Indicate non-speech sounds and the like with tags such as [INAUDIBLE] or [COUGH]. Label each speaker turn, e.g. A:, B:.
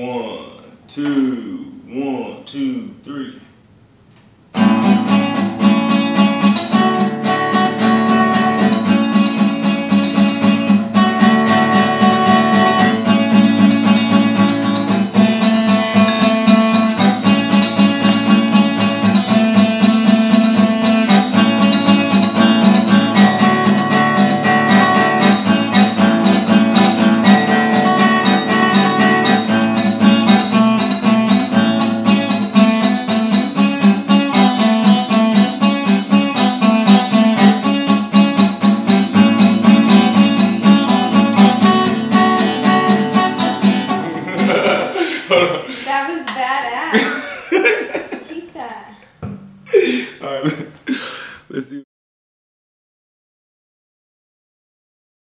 A: One, two, All right, [LAUGHS] let's see.